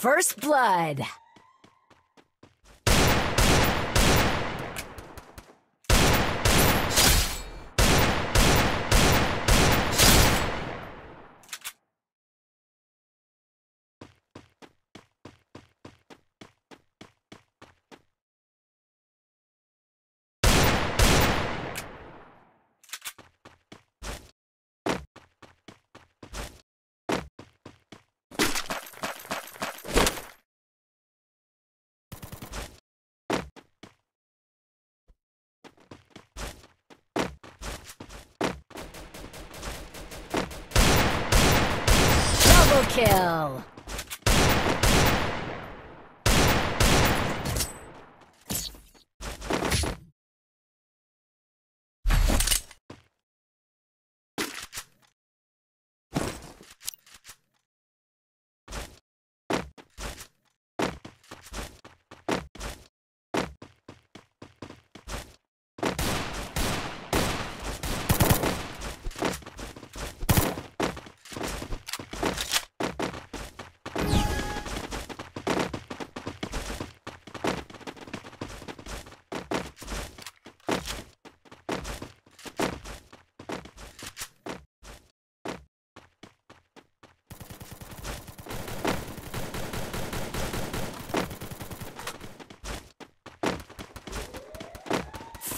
First Blood. Double kill.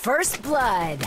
First Blood.